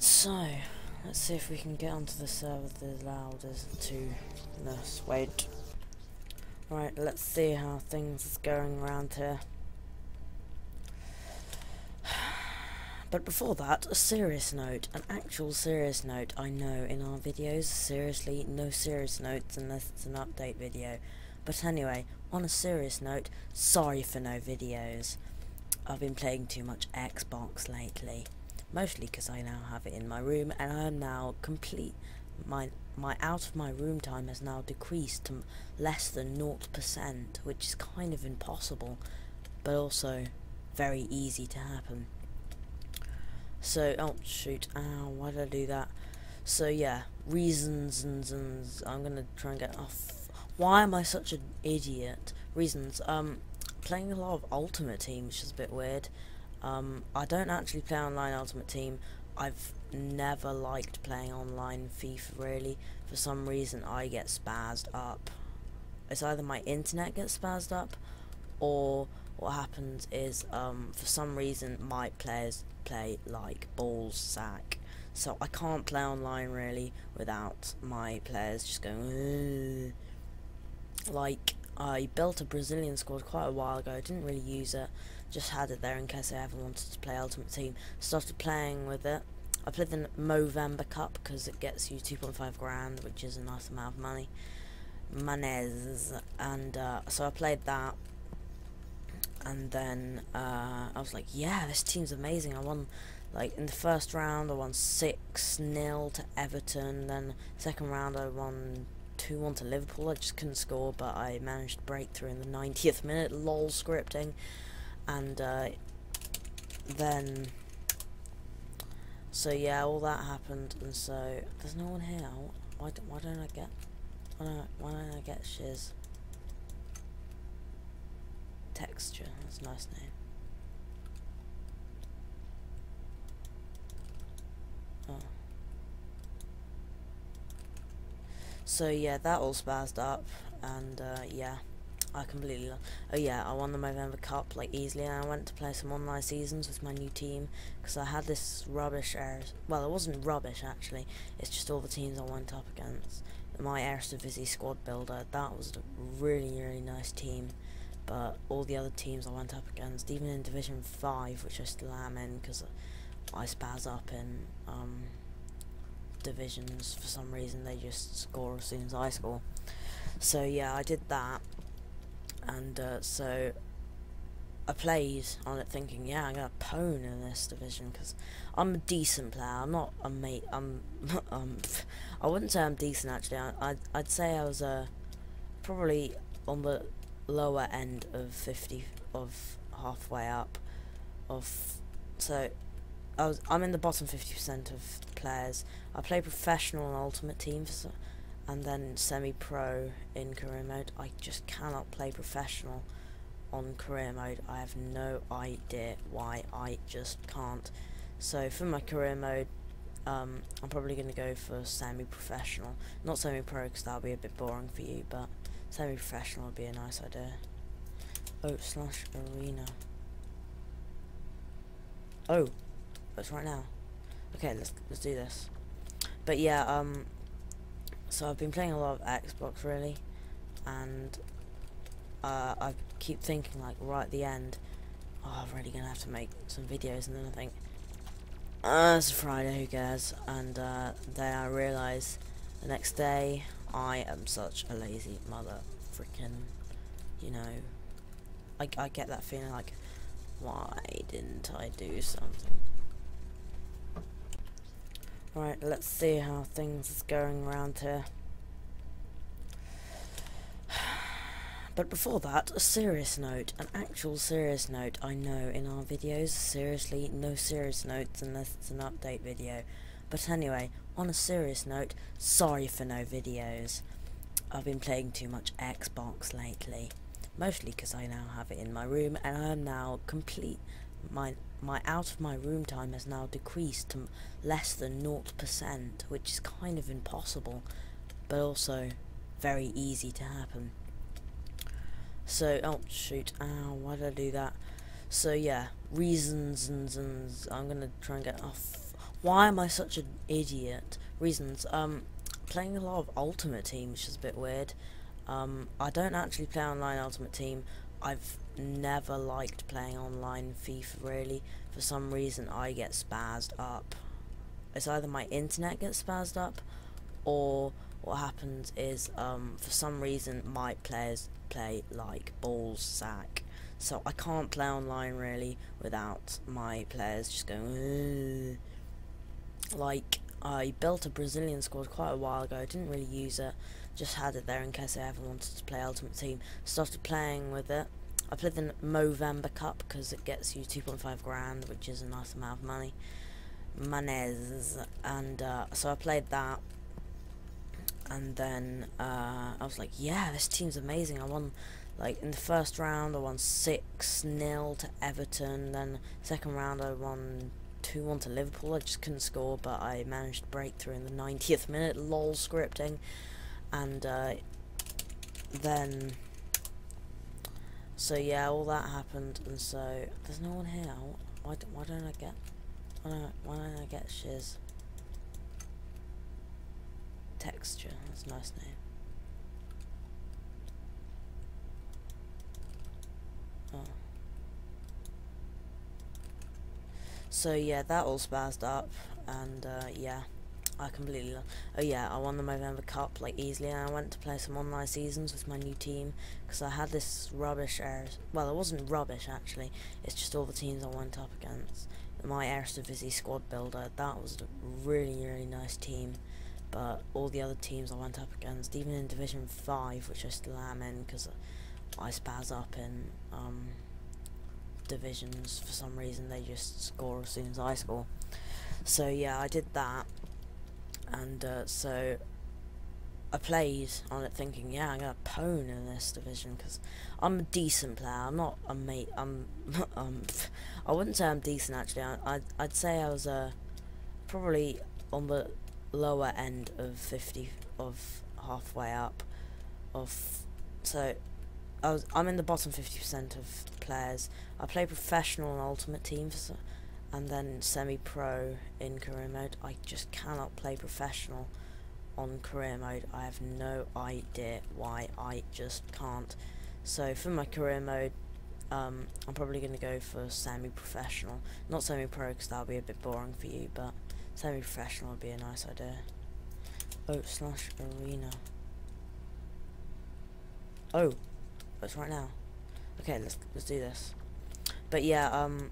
So let's see if we can get onto the server allowed us to nurse. Wait. Right, let's see how things is going around here. But before that, a serious note, an actual serious note. I know in our videos, seriously, no serious notes unless it's an update video. But anyway, on a serious note, sorry for no videos. I've been playing too much Xbox lately. Mostly because I now have it in my room and I am now complete. My, my out of my room time has now decreased to less than 0%, which is kind of impossible, but also very easy to happen. So, oh shoot, ow, why did I do that? So yeah, reasons and, and I'm gonna try and get off. Why am I such an idiot? Reasons, um, playing a lot of Ultimate Team, which is a bit weird. Um, I don't actually play online Ultimate Team. I've never liked playing online FIFA really. For some reason I get spazzed up. It's either my internet gets spazzed up or what happens is um, for some reason my players play like balls sack. So I can't play online really without my players just going Ugh. like I built a Brazilian squad quite a while ago, I didn't really use it, just had it there in case I ever wanted to play Ultimate Team. Started playing with it. I played the Movember Cup because it gets you 2.5 grand, which is a nice amount of money. Manes, and uh, so I played that, and then uh, I was like, yeah, this team's amazing. I won, like, in the first round, I won 6 nil to Everton, then second round, I won 2 1 to Liverpool. I just couldn't score, but I managed to break through in the 90th minute, lol scripting and uh, then so yeah all that happened and so there's no one here. Why, don't, why don't I get why don't, why don't I get shiz? Texture that's a nice name. Oh. So yeah that all spazzed up and uh, yeah I completely. Oh yeah, I won the Movember Cup like easily, and I went to play some online seasons with my new team because I had this rubbish air. Well, it wasn't rubbish actually. It's just all the teams I went up against. My Air Eredivisie squad builder. That was a really really nice team, but all the other teams I went up against, even in Division Five, which I still am in because I spaz up in um, divisions for some reason. They just score as soon as I score. So yeah, I did that and uh, so I played on it thinking, yeah, I'm gonna pwn in this division because I'm a decent player. I'm not a mate. I'm, um, I wouldn't say I'm decent actually. I, I'd, I'd say I was uh, probably on the lower end of 50 of halfway up of so I was I'm in the bottom 50% of players. I play professional and ultimate teams and then semi-pro in career mode. I just cannot play professional on career mode. I have no idea why I just can't. So for my career mode, um, I'm probably going to go for semi-professional. Not semi-pro because that would be a bit boring for you, but semi-professional would be a nice idea. Oh, slash arena. Oh, that's right now. Okay, let's let's do this. But yeah, um, so I've been playing a lot of Xbox really, and uh, I keep thinking like right at the end, oh, I'm really gonna have to make some videos, and then I think, uh, it's Friday, who cares? And uh, then I realise the next day I am such a lazy mother, freaking, you know, I I get that feeling like, why didn't I do something? Right, let's see how things is going around here. But before that, a serious note, an actual serious note. I know in our videos, seriously, no serious notes unless it's an update video. But anyway, on a serious note, sorry for no videos. I've been playing too much Xbox lately. Mostly because I now have it in my room and I am now complete my my out of my room time has now decreased to less than 0%, which is kind of impossible, but also very easy to happen. So, oh shoot, ow, why did I do that? So yeah, reasons and, and I'm gonna try and get off. why am I such an idiot? Reasons. Um, playing a lot of Ultimate Team, which is a bit weird. Um, I don't actually play online Ultimate Team. I've never liked playing online FIFA really. For some reason I get spazzed up. It's either my internet gets spazzed up or what happens is um, for some reason my players play like balls sack. So I can't play online really without my players just going like I built a Brazilian squad quite a while ago, I didn't really use it, just had it there in case I ever wanted to play Ultimate Team. Started playing with it. I played the Movember Cup because it gets you 2.5 grand, which is a nice amount of money. Manes, and uh, so I played that, and then uh, I was like, yeah, this team's amazing. I won, like, in the first round, I won 6 0 to Everton, then second round, I won 2 1 to Liverpool. I just couldn't score, but I managed to break through in the 90th minute. Lol scripting. And uh, then. So yeah, all that happened, and so there's no one here. Why, why don't I get? Why don't, why don't I get shiz? Texture. That's a nice name. Oh. So yeah, that all spazzed up, and uh, yeah, I completely. Oh yeah, I won the Movember Cup like easily, and I went to play some online seasons with my new team because I had this rubbish air. Well, it wasn't rubbish actually. It's just all the teams I went up against. My Eredivisie squad builder, that was a really really nice team, but all the other teams I went up against, even in Division Five, which I still am in because I spaz up in. Um, divisions for some reason they just score as soon as I score so yeah I did that and uh, so I played on it thinking yeah I'm gonna pwn in this division because I'm a decent player I'm not a mate I'm um I wouldn't say I'm decent actually I, I'd, I'd say I was uh, probably on the lower end of 50 of halfway up of so I was, I'm in the bottom 50% of players. I play professional and ultimate teams, and then semi-pro in career mode. I just cannot play professional on career mode. I have no idea why I just can't. So for my career mode, um, I'm probably going to go for semi-professional. Not semi-pro because that'll be a bit boring for you, but semi-professional would be a nice idea. Oh, slash arena. Oh, it's right now. Okay, let's let's do this. But yeah, um,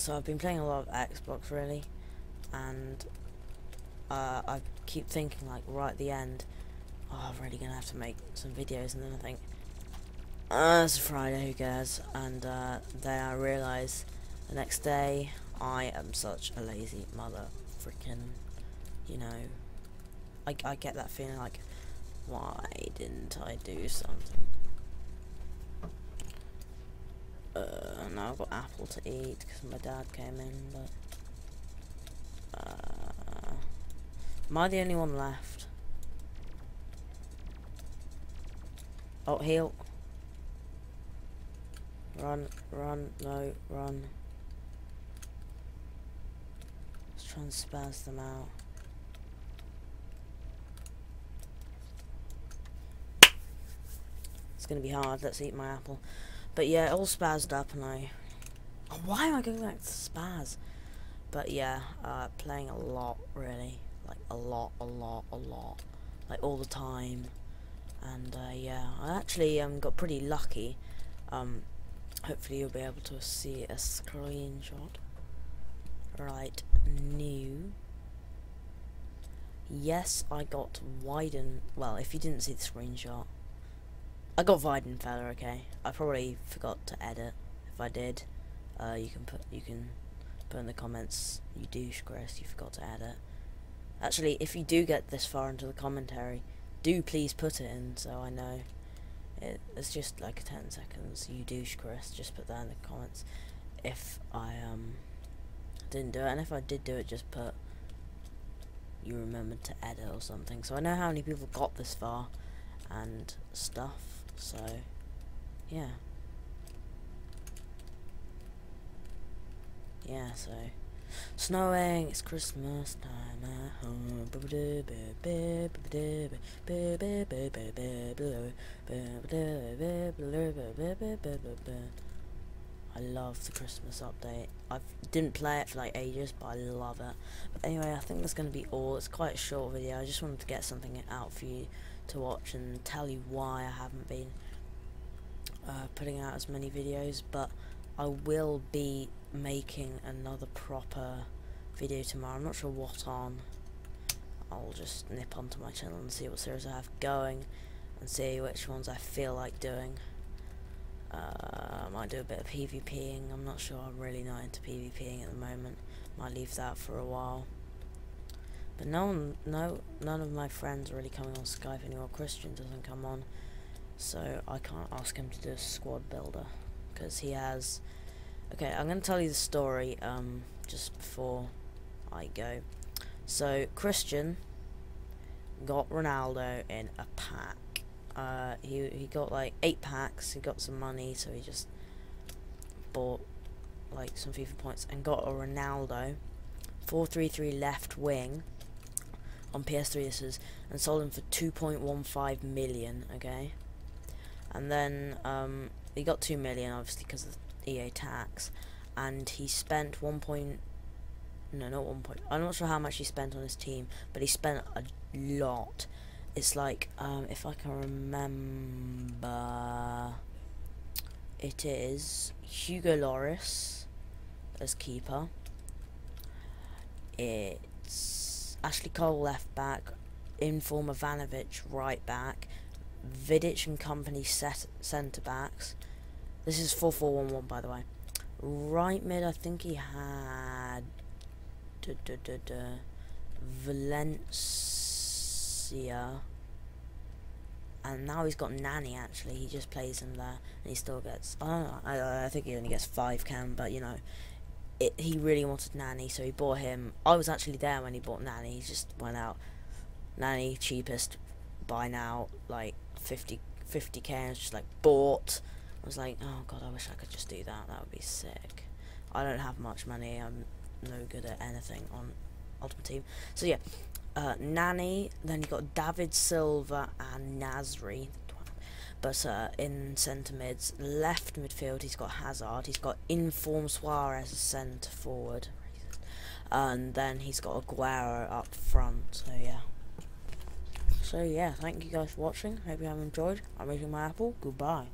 so I've been playing a lot of Xbox really, and uh, I keep thinking like right at the end, oh, I'm really gonna have to make some videos, and then I think, uh, it's Friday, who cares? And uh, then I realise the next day I am such a lazy mother, freaking, you know, I I get that feeling like, why didn't I do something? Uh, now I've got apple to eat because my dad came in, but... Uh, am I the only one left? Oh, heal. Run, run, no, run. Let's try and spaz them out. It's gonna be hard, let's eat my apple. But yeah, all spazzed up and I... Why am I going back to spaz? But yeah, uh, playing a lot, really. Like, a lot, a lot, a lot. Like, all the time. And, uh, yeah, I actually um, got pretty lucky. Um, hopefully you'll be able to see a screenshot. Right, new. Yes, I got widen. Well, if you didn't see the screenshot, I got Weidenfeller, okay. I probably forgot to edit. If I did, uh, you can put you can put in the comments. You douche, Chris. You forgot to edit. Actually, if you do get this far into the commentary, do please put it in so I know. It, it's just like 10 seconds. You douche, Chris. Just put that in the comments. If I um didn't do it, and if I did do it, just put you remembered to edit or something. So I know how many people got this far and stuff. So, yeah. Yeah, so, snowing. It's Christmas time at home. I love the Christmas update. I didn't play it for like ages, but I love it. But anyway, I think that's going to be all. It's quite a short video. I just wanted to get something out for you to watch and tell you why I haven't been uh, putting out as many videos. But I will be making another proper video tomorrow. I'm not sure what on. I'll just nip onto my channel and see what series I have going and see which ones I feel like doing. Uh, I might do a bit of PvPing. I'm not sure. I'm really not into PvPing at the moment. Might leave that for a while. But no one, no, none of my friends are really coming on Skype anymore. Christian doesn't come on, so I can't ask him to do a squad builder because he has. Okay, I'm gonna tell you the story um, just before I go. So Christian got Ronaldo in a pack uh, he he got like eight packs. He got some money, so he just bought like some FIFA points and got a Ronaldo, four three three left wing on PS3. This is and sold him for two point one five million. Okay, and then um, he got two million obviously because of EA tax, and he spent one point. No, not one point. I'm not sure how much he spent on his team, but he spent a lot it's like um, if I can remember it is Hugo Lloris as keeper it's Ashley Cole left back Inform Ivanovic right back Vidic and Kompany set centre backs this is 4-4-1-1 by the way right mid I think he had duh, duh, Valence and now he's got Nani actually. He just plays him there, and he still gets. I don't know. I, I think he only gets five cam, but you know, it, he really wanted Nani, so he bought him. I was actually there when he bought Nani. He just went out. Nani cheapest, buy now, like 50 50k. And was just like bought. I was like, oh god, I wish I could just do that. That would be sick. I don't have much money. I'm no good at anything on Ultimate Team. So yeah, uh, Nani, then you got David Silva and Nasri. But in centre mids, left midfield, he's got Hazard. He's got Inform Suarez centre forward. And then he's got Aguero up front. So yeah. So yeah, thank you guys for watching. Hope you have enjoyed. I'm eating my apple. Goodbye.